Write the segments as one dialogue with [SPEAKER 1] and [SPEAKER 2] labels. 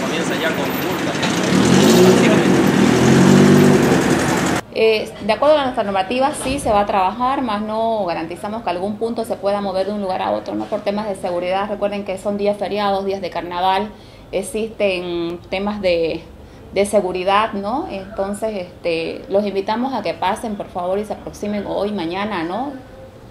[SPEAKER 1] comienza ya con.
[SPEAKER 2] Eh, de acuerdo a nuestra normativa sí se va a trabajar, más no garantizamos que algún punto se pueda mover de un lugar a otro, ¿no? Por temas de seguridad, recuerden que son días feriados, días de carnaval, existen temas de, de seguridad, ¿no? Entonces, este, los invitamos a que pasen, por favor, y se aproximen hoy, mañana, ¿no?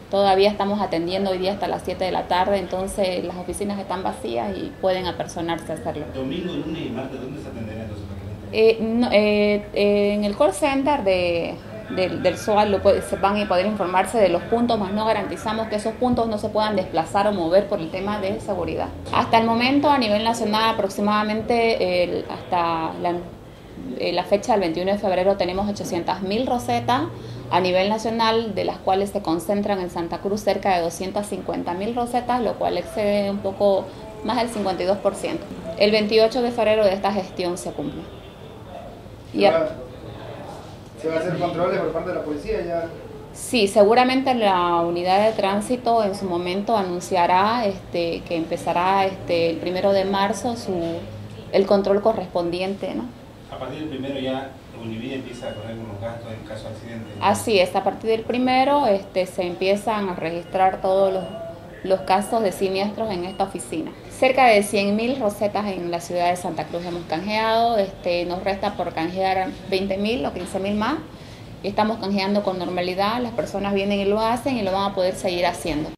[SPEAKER 2] Todavía estamos atendiendo hoy día hasta las 7 de la tarde, entonces las oficinas están vacías y pueden apersonarse a hacerlo.
[SPEAKER 3] Domingo, lunes y martes, ¿dónde se atenderá entonces?
[SPEAKER 2] Eh, eh, eh, en el call center de, del, del SOAL lo puede, se van a poder informarse de los puntos, más no garantizamos que esos puntos no se puedan desplazar o mover por el tema de seguridad. Hasta el momento, a nivel nacional, aproximadamente hasta la, la, fecha del 21 de febrero tenemos 800.000 rosetas a nivel nacional, de las cuales se concentran en Santa Cruz cerca de 250.000 rosetas, lo cual excede un poco más del 52%. El 28 de febrero de esta gestión se cumple.
[SPEAKER 4] ¿Se, va, ¿Se va a hacer controles por parte de la policía ya?
[SPEAKER 2] Sí, seguramente la unidad de tránsito en su momento anunciará este, que empezará este, el primero de marzo su, el control correspondiente. ¿no?
[SPEAKER 3] A partir del primero ya Univida empieza a correr unos gastos en caso de accidente.
[SPEAKER 2] Así es, a partir del primero este, se empiezan a registrar todos los los casos de siniestros en esta oficina. Cerca de 100.000 rosetas en la ciudad de Santa Cruz hemos canjeado, este, nos resta por canjear 20.000 o 15.000 más. Estamos canjeando con normalidad, las personas vienen y lo hacen y lo van a poder seguir haciendo.